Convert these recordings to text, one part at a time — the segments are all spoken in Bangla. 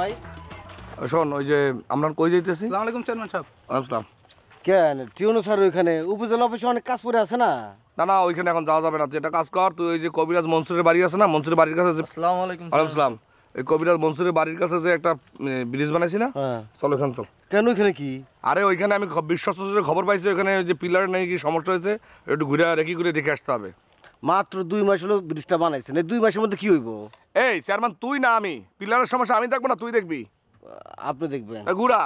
ভাই। শোন ওই যে আমরা কই যাইতেছি? আসসালামু আলাইকুম চেয়ারম্যান সাহেব। আসসালাম। কেন? টিউনো স্যার ওইখানে উপজেলা অফিসে অনেক কাজ পড়ে আছে না? না না ওইখানে এখন যাওয়া যাবে না। তুই একটা কাজ কর তুই ওই যে কবিরাজ মনসুরের বাড়ি আছে না মনসুরের বাড়ির কাছে আসসালামু আলাইকুম ওয়ালাইকুম আসসালাম এই কবিরাজ মনসুরের বাড়ির কাছে যে একটা ব্রিজ বানাইছি না? হ্যাঁ। চল ওখানে চল। কেন ওইখানে কি? আরে ওইখানে আমি বিশ্বস্ত খবর পাইছি ওখানে ওই যে পিলার নাকি কি সমস্যা হয়েছে একটু ঘুরে রেখি করে দেখে আসতে হবে। মাত্র দুই মাস হলো ব্রিজটা বানাইছেন। এই দুই মাসের মধ্যে কি হইব? এই চেয়ারম্যান তুই না আমি। পিলারের সমস্যা আমি দেখব না তুই দেখবি। আপনি দেখবেন। এ, ঘুরা।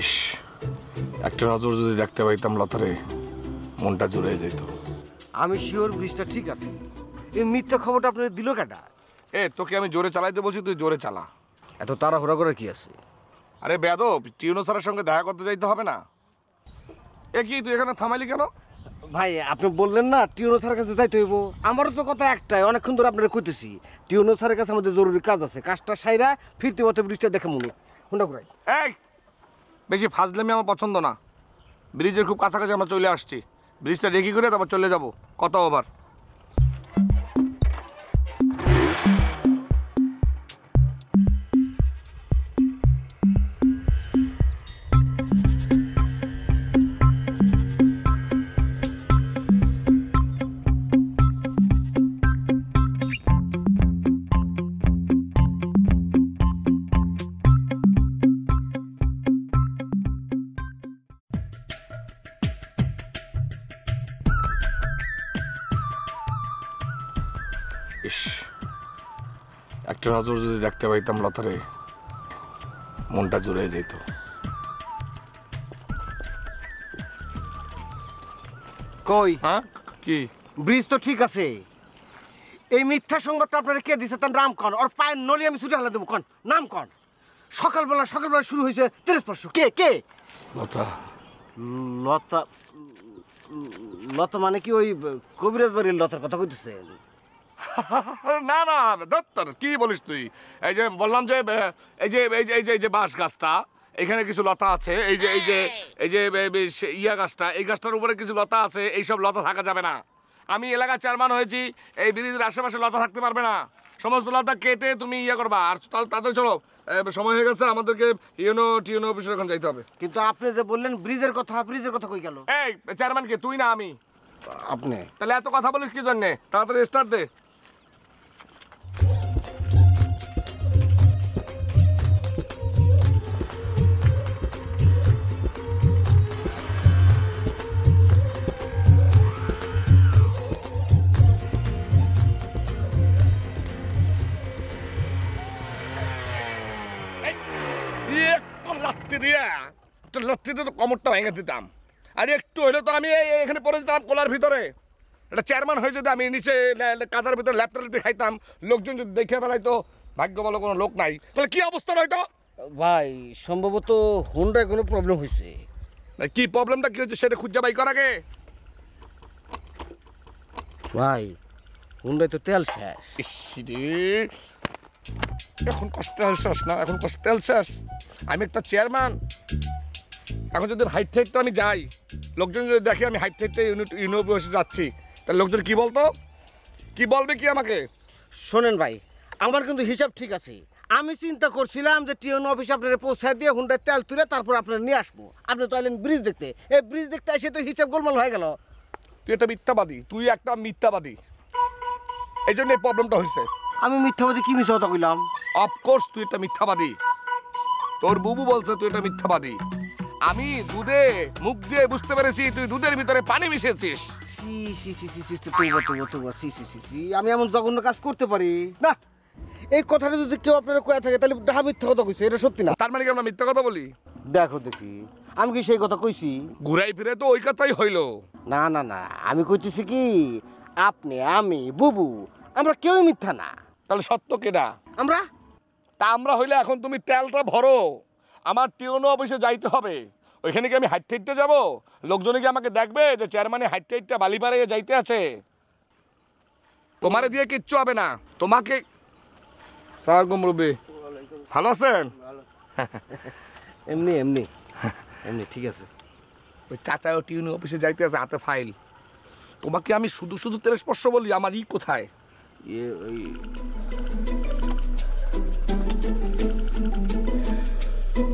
ইস একটা নজর যদি দেখতে পাইতাম লতারে মনটা জুড়ে যেত আমি শিওর ব্রিজটা ঠিক আছে। এই মিথ্যা খবরটা আপনার দিল কেটা এ তোকে আমি জোরে চালাইতে বলছি তুই জোরে চালা। এত তাড়াহুড়া করে কি আছে? আরে বেদব টিউনো স্যারের সঙ্গে দেখা করতে যাইতে হবে না। এ কি তুই এখানে থামাইলি কেন? ভাই, আপনি বললেন না, টিউনো স্যারের কাছে যাইতে হইব। আমারও তো কথা একটাই, অনেকক্ষণ ধরে আপনারা কইতেছি, টিউনো স্যারের কাছে আমাদের জরুরি কাজ আছে। কাজটা সাইরা ফিরতে পথে ব্রিজটা দেখে মনে হুন্ডা ঘুরাই। এই, বেশি ফাজলামি আমার পছন্দ না। ব্রিজের খুব কাছাকাছি আমরা চলে আসছি। ব্রিজটা রেখি করে তারপর চলে যাব। কত ওভার। একটা নজর যদি দেখতে পাইতাম লতারে মনটা জুড়ে যেত। কই? হ্যাঁ কি? ব্রিজ তো ঠিক আছে। এই মিথ্যা সংবাদটা আপনারা কে দিছে? তার নাম কন? ওর পায়ের নলি আমি ছুটে হালা দেবো কন? নাম কন? সকালবেলা সকালবেলা শুরু হয়েছে তেরস্পর্শ কে কে? লতা। লতা লতা মানে কি ওই কবিরাজ বাড়ির লতার কথা কইতেছেন? না না দত্তর কি বলিস তুই? এই যে বললাম যে এই যে এই যে এই যে এই যে বাঁশ গাছটা এখানে কিছু লতা আছে এই যে এই যে এই যে ইয়া গাছটা এই গাছটার উপরে কিছু লতা আছে এইসব লতা থাকা যাবে না। আমি এলাকার চেয়ারম্যান হয়েছি এই ব্রিজের আশেপাশে লতা থাকতে পারবে না। সমস্ত লতা কেটে তুমি ইয়ে করবা আর তাহলে তাদের চলো সময় হয়ে গেছে আমাদেরকে ইউনো টিউনো অফিসের এখন যাইতে হবে। কিন্তু আপনি যে বললেন ব্রিজের কথা ব্রিজের কথা কই গেল? এই চেয়ারম্যান কে তুই না আমি। আপনি। তাহলে এত কথা বলিস কি জন্যে? তাড়াতাড়ি স্টার্ট দে। কমরটা ভেঙে দিতাম। আর একটু হইলে তো আমি এখানে পড়ে যেতাম কোলার ভিতরে। এটা চেয়ারম্যান হয়ে যদি আমি নিচে কাদার ভিতরে ল্যাপটপ খাইতাম লোকজন যদি দেখে ফেলাই তো ভাগ্য ভালো কোনো লোক নাই। তাহলে কি অবস্থা হয়তো ভাই সম্ভবত হুন্ডায় কোনো প্রবলেম হয়েছে কি প্রবলেমটা কি হচ্ছে সেটা খুঁজে বাই কর আগে। ভাই হুন্ডায় তো তেল শেষ। এখন কষ্ট তেল শেষ না এখন কষ্ট তেল শেষ। আমি একটা চেয়ারম্যান এখন যদি হাইট সাইডটা আমি যাই লোকজন যদি দেখে আমি হাইট সাইডটা ইউনিট ইউনিভার্সিটি যাচ্ছি তাহলে লোকজন কি বলতো? কি বলবে কি আমাকে? শোনেন ভাই আমার কিন্তু হিসাব ঠিক আছে। আমি চিন্তা করছিলাম যে টিএন অফিসে আপনার পৌঁছায় দিয়ে হুন্ডায় তেল তুলে তারপর আপনার নিয়ে আসব। আপনি তো আইলেন ব্রিজ দেখতে। এই ব্রিজ দেখতে এসে তো হিসাব গোলমাল হয়ে গেল। তুই একটা মিথ্যাবাদী তুই একটা মিথ্যাবাদী। এই জন্য এই প্রবলেমটা হয়েছে আমি মিথ্যাবাদী কি মিথ্যা কথা কইলাম? অফকোর্স তুই একটা মিথ্যাবাদী। তোর বুবু বলছে তুই একটা মিথ্যাবাদী। আমি দুধে মুখ দিয়ে বুঝতে পেরেছি তুই দুধের ভিতরে পানি মিশিয়েছিস। আমি এমন জঘন্য কাজ করতে পারি? না এই কথাটা যদি কেউ আপনারা কয়ে থাকে তাহলে ডাহা মিথ্যা কথা কইছে এটা সত্যি না। তার মানে কি আমরা মিথ্যা কথা বলি? দেখো দেখি আমি কি সেই কথা কইছি? ঘুরাই ফিরে তো ওই কথাই হইল। না না না আমি কইতেছি কি আপনি আমি বুবু আমরা কেউই মিথ্যা না। তাহলে সত্য কেডা? আমরা? তা আমরা হইলে এখন তুমি তেলটা ভরো। আমার টিউনো অফিসে যাইতে হবে। ওইখানে কি আমি হাইট হাইটতে যাব। লোকজনে কি আমাকে দেখবে যে চেয়ারম্যানে হাইট হাইটটা বালিপাড়ে যাইতে আছে। তোমারে দিয়ে কিচ্ছু হবে না। তোমাকে স্যার গুমরুবি ভালো আছেন? এমনি এমনি। এমনি ঠিক আছে। ওই চাচা ও টিউনি অফিসে যাইতে আছে হাতে ফাইল। তোমাকে আমি শুধু শুধু তেরে স্পর্শ বলি আমার ই কোথায়? ইয়ে ওই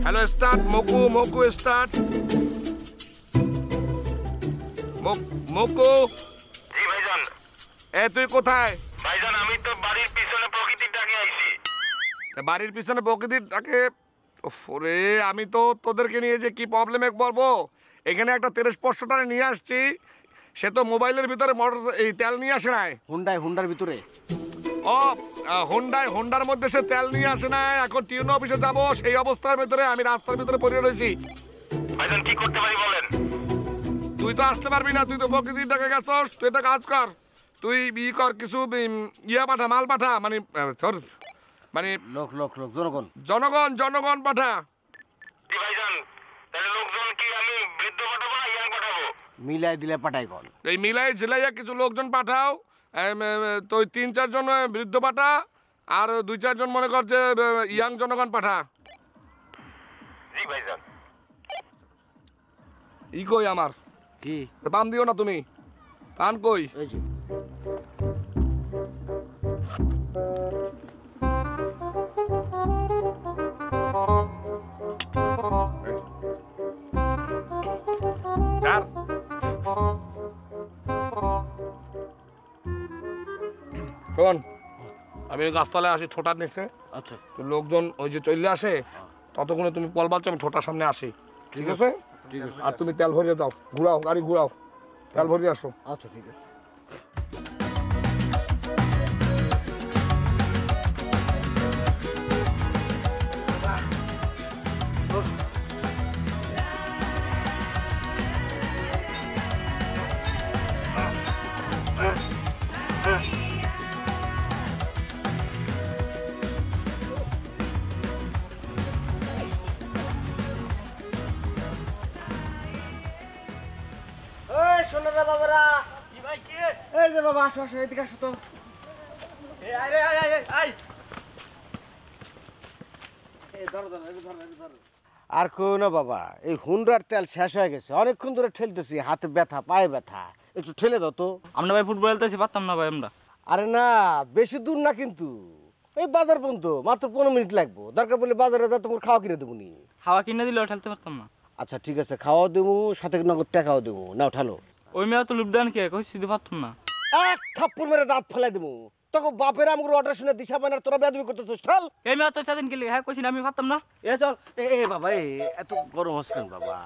hello start Moku Moku start Moku ji ভাইজান। এ তুই কোথায়? ভাইজান আমি তো বাড়ির পিছনে প্রকৃতির ডাকে আইছি। বাড়ির পিছনে প্রকৃতিটাকে ওরে আমি তো তোদেরকে নিয়ে যে কি প্রবলেমে পড়ব? এখানে একটা তেরো স্পর্শটারে নিয়ে আসছি। সে তো মোবাইলের ভিতরে মোটর এই তেল নিয়ে আসে নাই। হুন্ডাই হুন্ডার ভিতরে। ও হোন্ডায় হোন্ডার মধ্যে সে তেল নিয়ে আসে নাই এখন টিউন অফিসে যাব সেই অবস্থার ভিতরে আমি রাস্তার ভিতরে পড়ে রয়েছি। ভাইজান কি করতে পারি বলেন? তুই তো আসতে পারবি না তুই তো প্রকৃতির ডাকে গেছস তুই একটা কাজ কর। তুই ই কর কিছু ইয়া পাঠা মাল পাঠা মানে তোর মানে লোক লোক লোক জনগণ। জনগণ জনগণ পাঠা। ভাইজান তাহলে লোকজন কি আমি বৃদ্ধ পাঠাবো না ইয়াং পাঠাবো? মিলাই দিলে পাঠাই কল এই মিলাই ঝিলাইয়া কিছু লোকজন পাঠাও তো ওই তিন চারজন বৃদ্ধ পাঠা আর দুই চারজন মনে কর যে ইয়াং জনগণ পাঠা। ই কই আমার? কি? পান দিও না তুমি। পান কই? শোন আমি ওই গাছতলায় আসি ছোটার নিচে। আচ্ছা। তো লোকজন ওই যে চলে আসে ততক্ষণে তুমি পল বাচ্চা আমি ছোটার সামনে আসি। ঠিক আছে। ঠিক আছে। আর তুমি তেল ভরিয়ে দাও। ঘুরাও গাড়ি ঘুরাও। তেল ভরিয়ে আসো। আচ্ছা ঠিক আছে। এই আসো আসো এদিকে আসো তো। আর কেউ না বাবা এই হুন্ডার তেল শেষ হয়ে গেছে। অনেকক্ষণ ধরে ঠেলতেছি হাতে ব্যথা পায়ে ব্যথা। একটু ঠেলে দাও তো। আমরা ভাই ফুটবল খেলতেছি পারতাম না ভাই আমরা। আরে না বেশি দূর না কিন্তু। এই বাজার পর্যন্ত মাত্র পনেরো মিনিট লাগবো। দরকার পড়লে বাজারে যা তোমার খাওয়া কিনে দেবো নি। হাওয়া কিনে দিলেও ঠেলতে পারতাম না। আচ্ছা ঠিক আছে খাওয়াও দেবো সাথে নগদ টাকাও দেবো। না ঠালো। ওই মেয়ে তো লুপদান কে কই শুধু পারতাম না। এক থাপ্পড় মেরে দাঁত ফেলাই দেবো। তোকে বাপের আমাকে অর্ডার শুনে দিশা বানার তোরা বেদবি করতেছিস ঠাল। এই মেয়ে তো সেদিন গেলি হ্যাঁ কইছি না, আমি পারতাম না। এ চল এ বাবা এ এত গরম হচ্ছে কেন বাবা।